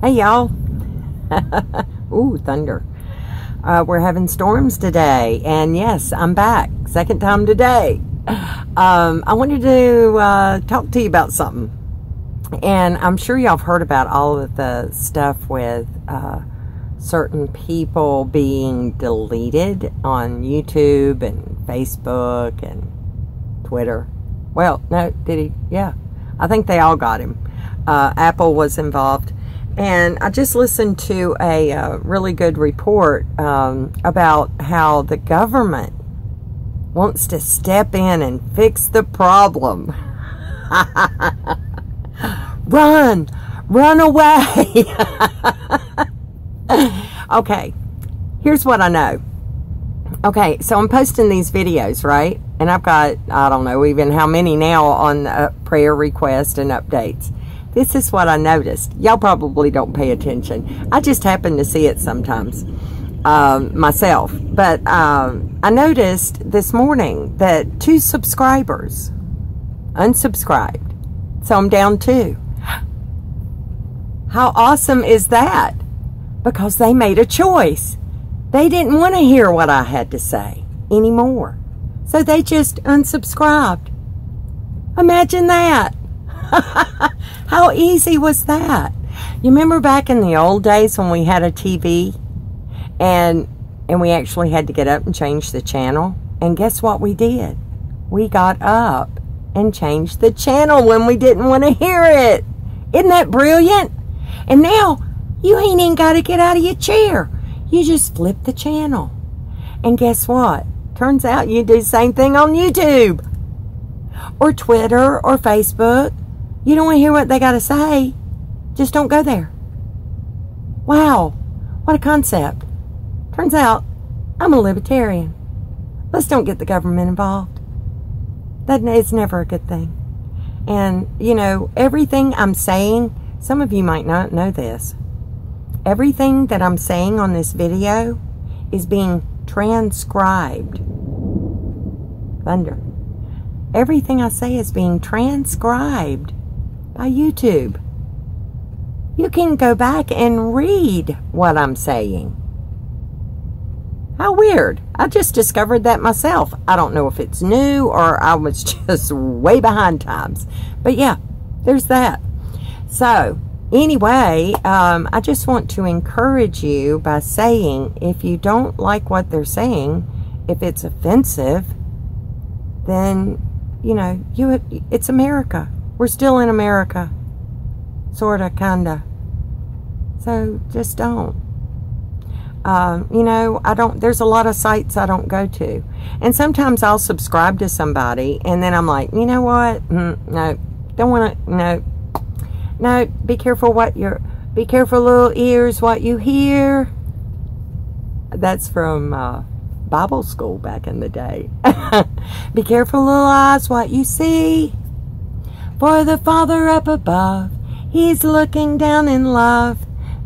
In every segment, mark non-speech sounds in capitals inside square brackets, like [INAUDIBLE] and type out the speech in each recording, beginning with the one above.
Hey, y'all. [LAUGHS] Ooh, thunder. Uh, we're having storms today, and yes, I'm back. Second time today. Um, I wanted to uh, talk to you about something. And I'm sure y'all have heard about all of the stuff with uh, certain people being deleted on YouTube and Facebook and Twitter. Well, no, did he? Yeah. I think they all got him. Uh, Apple was involved. And I just listened to a uh, really good report um, about how the government wants to step in and fix the problem. [LAUGHS] run! Run away! [LAUGHS] okay, here's what I know. Okay, so I'm posting these videos, right? And I've got, I don't know even how many now on uh, prayer requests and updates. This is what I noticed. Y'all probably don't pay attention. I just happen to see it sometimes um, myself. But um, I noticed this morning that two subscribers unsubscribed. So I'm down two. How awesome is that? Because they made a choice. They didn't want to hear what I had to say anymore. So they just unsubscribed. Imagine that. [LAUGHS] How easy was that? You remember back in the old days when we had a TV and and we actually had to get up and change the channel? And guess what we did? We got up and changed the channel when we didn't want to hear it. Isn't that brilliant? And now you ain't even got to get out of your chair. You just flip the channel. And guess what? Turns out you do the same thing on YouTube or Twitter or Facebook you don't want to hear what they got to say. Just don't go there. Wow, what a concept. Turns out I'm a libertarian. Let's don't get the government involved. That is never a good thing. And, you know, everything I'm saying, some of you might not know this. Everything that I'm saying on this video is being transcribed. Thunder. Everything I say is being transcribed by YouTube. You can go back and read what I'm saying. How weird. I just discovered that myself. I don't know if it's new or I was [LAUGHS] just way behind times. But yeah, there's that. So, anyway, um, I just want to encourage you by saying if you don't like what they're saying, if it's offensive, then, you know, you it's America. We're still in America. Sorta, kinda. So just don't. Um, you know, I don't, there's a lot of sites I don't go to. And sometimes I'll subscribe to somebody and then I'm like, you know what? Mm, no, don't want to, no. No, be careful what you're, be careful little ears what you hear. That's from uh, Bible school back in the day. [LAUGHS] be careful little eyes what you see. For the Father up above, He's looking down in love.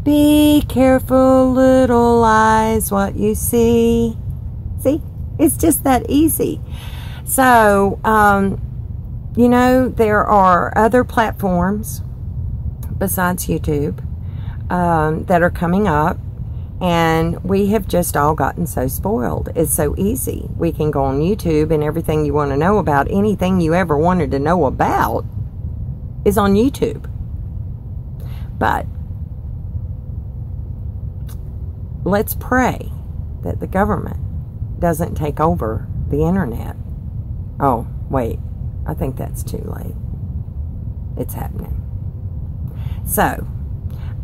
Be careful, little eyes, what you see. See? It's just that easy. So, um, you know, there are other platforms besides YouTube um, that are coming up. And we have just all gotten so spoiled. It's so easy. We can go on YouTube and everything you want to know about anything you ever wanted to know about is on YouTube. But let's pray that the government doesn't take over the internet. Oh, wait. I think that's too late. It's happening. So,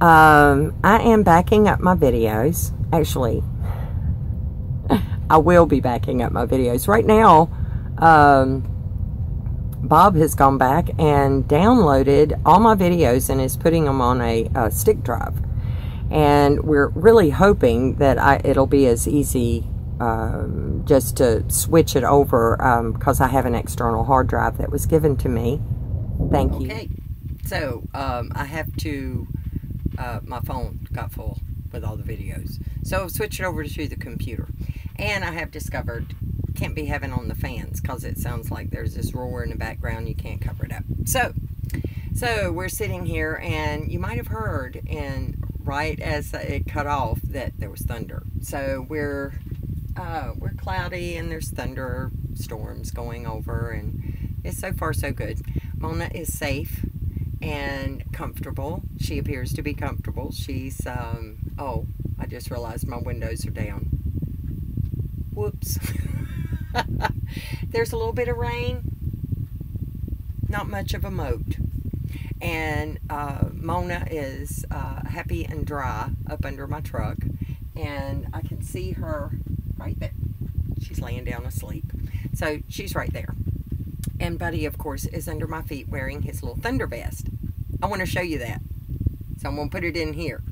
um, I am backing up my videos. Actually, [LAUGHS] I will be backing up my videos. Right now, um, Bob has gone back and downloaded all my videos and is putting them on a, a stick drive. And we're really hoping that I, it'll be as easy um, just to switch it over because um, I have an external hard drive that was given to me. Thank you. Okay, so um, I have to, uh, my phone got full with all the videos. So I've switched it over to the computer. And I have discovered can't be having on the fans because it sounds like there's this roar in the background. You can't cover it up. So, so we're sitting here, and you might have heard and right as it cut off that there was thunder. So we're uh, we're cloudy and there's thunder storms going over, and it's so far so good. Mona is safe and comfortable. She appears to be comfortable. She's um, oh, I just realized my windows are down. Whoops. [LAUGHS] [LAUGHS] there's a little bit of rain, not much of a moat and uh, Mona is uh, happy and dry up under my truck, and I can see her right there. She's laying down asleep, so she's right there. And Buddy, of course, is under my feet wearing his little thunder vest. I want to show you that, so I'm gonna put it in here.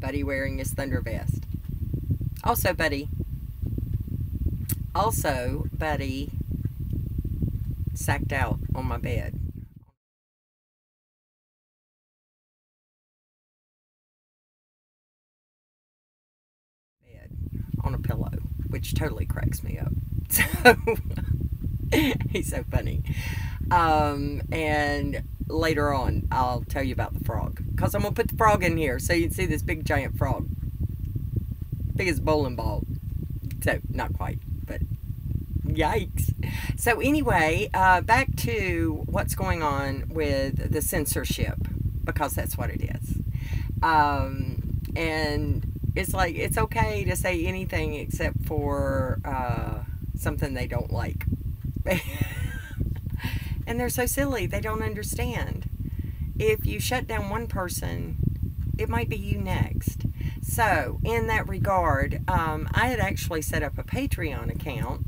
Buddy wearing his thunder vest. Also, Buddy, also, Buddy sacked out on my bed. Bed on a pillow, which totally cracks me up. [LAUGHS] So [LAUGHS] he's so funny. Um, and later on, I'll tell you about the frog because I'm gonna put the frog in here so you can see this big giant frog, big as a bowling ball. So not quite but yikes. So, anyway, uh, back to what's going on with the censorship, because that's what it is. Um, and it's like, it's okay to say anything except for uh, something they don't like. [LAUGHS] and they're so silly, they don't understand. If you shut down one person, it might be you next. So, in that regard, um, I had actually set up a Patreon account,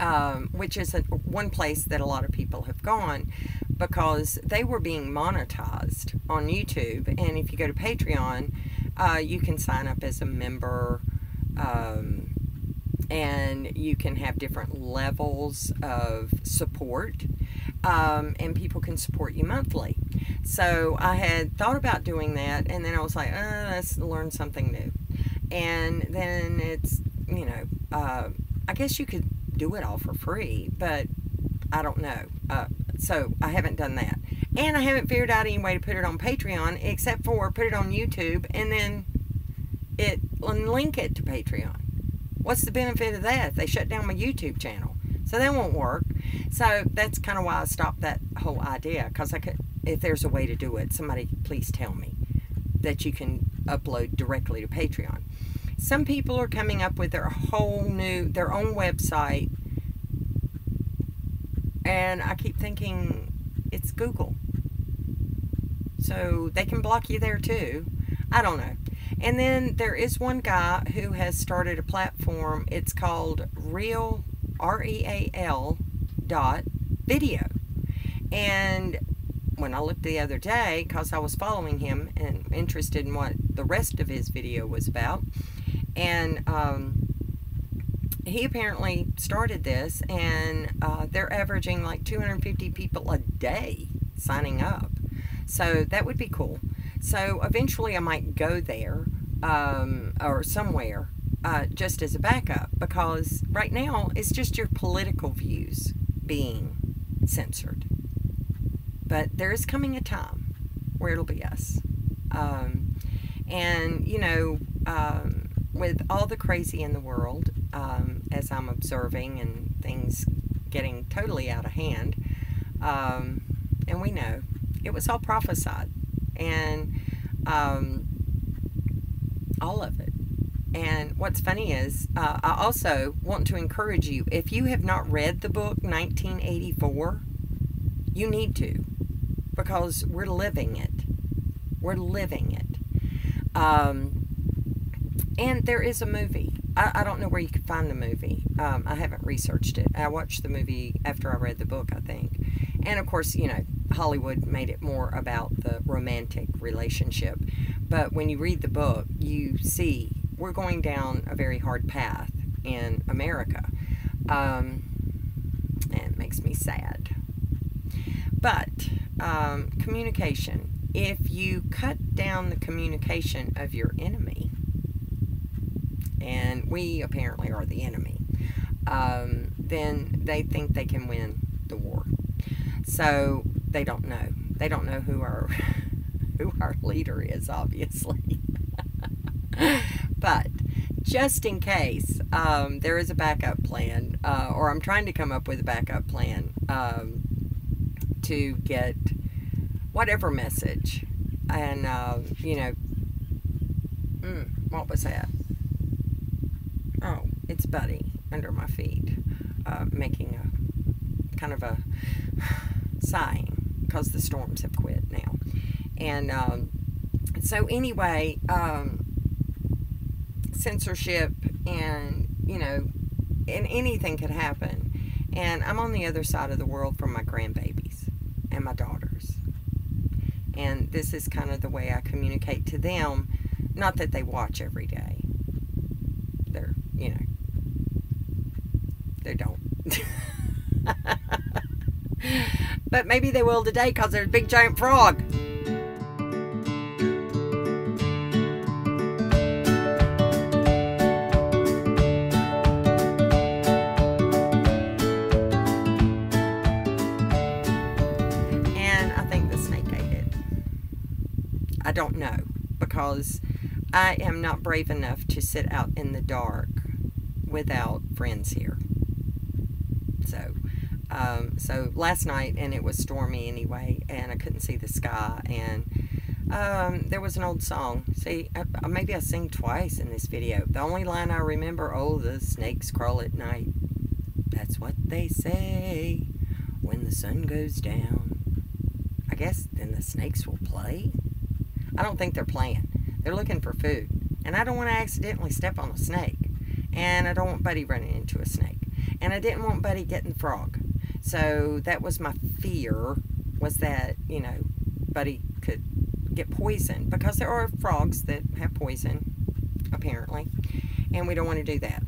um, which is a, one place that a lot of people have gone because they were being monetized on YouTube. And if you go to Patreon, uh, you can sign up as a member. Um, and you can have different levels of support, um, and people can support you monthly. So I had thought about doing that, and then I was like, uh, let's learn something new. And then it's, you know, uh, I guess you could do it all for free, but I don't know. Uh, so I haven't done that. And I haven't figured out any way to put it on Patreon except for put it on YouTube and then it link it to Patreon. What's the benefit of that they shut down my YouTube channel? So that won't work. So that's kind of why I stopped that whole idea because I could if there's a way to do it, somebody please tell me that you can upload directly to Patreon. Some people are coming up with their whole new, their own website, and I keep thinking it's Google. So they can block you there too. I don't know. And then there is one guy who has started a platform. It's called Real, R E A L dot video. And when I looked the other day, because I was following him and interested in what the rest of his video was about, and um, he apparently started this, and uh, they're averaging like 250 people a day signing up. So that would be cool. So eventually I might go there um, or somewhere uh, just as a backup because right now it's just your political views being censored. But there is coming a time where it'll be us. Um, and, you know, um, with all the crazy in the world, um, as I'm observing and things getting totally out of hand, um, and we know it was all prophesied. And um, all of it. And what's funny is, uh, I also want to encourage you if you have not read the book 1984, you need to because we're living it. We're living it. Um, and there is a movie. I, I, don't know where you can find the movie. Um, I haven't researched it. I watched the movie after I read the book, I think. And of course, you know, Hollywood made it more about the romantic relationship. But when you read the book, you see we're going down a very hard path in America. Um, and it makes me sad. But um, communication. If you cut down the communication of your enemy, and we apparently are the enemy, um, then they think they can win the war. So they don't know. They don't know who our [LAUGHS] who our leader is, obviously. [LAUGHS] but just in case, um, there is a backup plan, uh, or I'm trying to come up with a backup plan um, to get whatever message. And, uh, you know, mm, what was that? Oh, it's Buddy under my feet, uh, making a kind of a sighing because the storms have quit now. And um, so, anyway, um, censorship and, you know, and anything could happen. And I'm on the other side of the world from my grandbabies and my daughters. And this is kind of the way I communicate to them. Not that they watch every day. They're, you know, they don't. [LAUGHS] but maybe they will today because there's a big giant frog. And I think the snake ate it. I don't know because I am not brave enough to sit out in the dark without friends here. So, um, so last night, and it was stormy anyway, and I couldn't see the sky, and um, there was an old song. See, I, maybe I sing twice in this video. The only line I remember, oh, the snakes crawl at night. That's what they say when the sun goes down. I guess then the snakes will play. I don't think they're playing. They're looking for food. And I don't want to accidentally step on a snake. And I don't want Buddy running into a snake. And I didn't want Buddy getting frog. So that was my fear, was that, you know, Buddy could get poisoned. Because there are frogs that have poison, apparently. And we don't want to do that.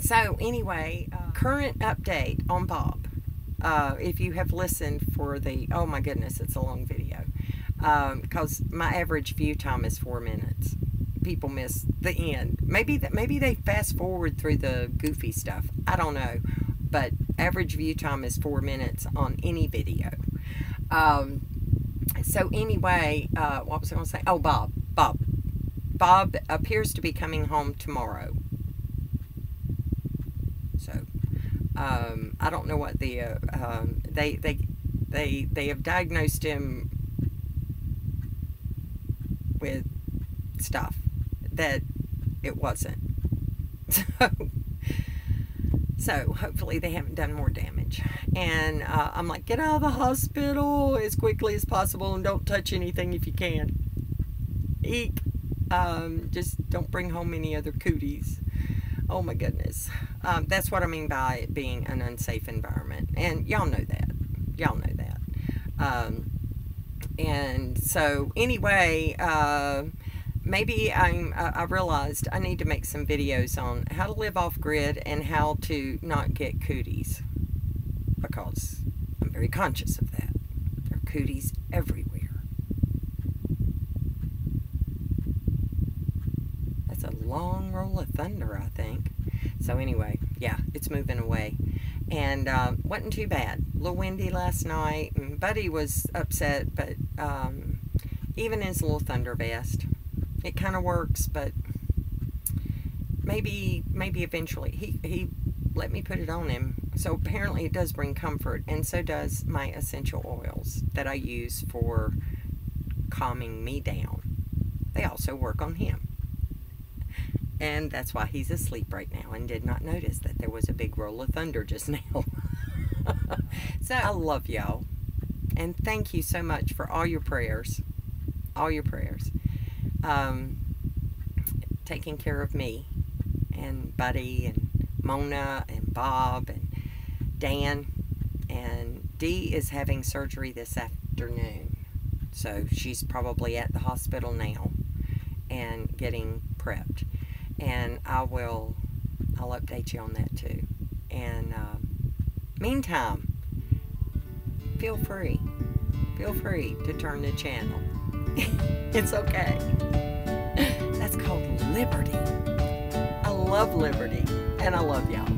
So anyway, uh, current update on Bob. Uh, if you have listened for the, oh my goodness, it's a long video. Because um, my average view time is four minutes. People miss the end. Maybe that maybe they fast forward through the goofy stuff. I don't know, but average view time is four minutes on any video. Um, so anyway, uh, what was I going to say? Oh, Bob, Bob, Bob appears to be coming home tomorrow. So um, I don't know what the uh, um, they they they they have diagnosed him with stuff that it wasn't. [LAUGHS] So, so hopefully they haven't done more damage. And uh, I'm like, get out of the hospital as quickly as possible and don't touch anything if you can. Eek. Um, just don't bring home any other cooties. Oh my goodness. Um, that's what I mean by it being an unsafe environment. And y'all know that. Y'all know that. Um, and so anyway, uh, maybe I'm, I realized I need to make some videos on how to live off grid and how to not get cooties because I'm very conscious of that. There are cooties everywhere. That's a long roll of thunder, I think. So anyway, yeah, it's moving away. And uh, wasn't too bad. A little windy last night. And Buddy was upset, but um, even his little thunder vest, it kind of works, but maybe maybe eventually. He, he let me put it on him. So apparently it does bring comfort, and so does my essential oils that I use for calming me down. They also work on him. And that's why he's asleep right now and did not notice that there was a big roll of thunder just [LAUGHS] now. so I love y'all. And thank you so much for all your prayers. All your prayers. Um, taking care of me and Buddy and Mona and Bob and Dan. And Dee is having surgery this afternoon. So she's probably at the hospital now and getting prepped and I will I'll update you on that too. And uh, meantime, feel free, feel free to turn the channel. [LAUGHS] it's okay. That's called liberty. I love liberty, and I love y'all.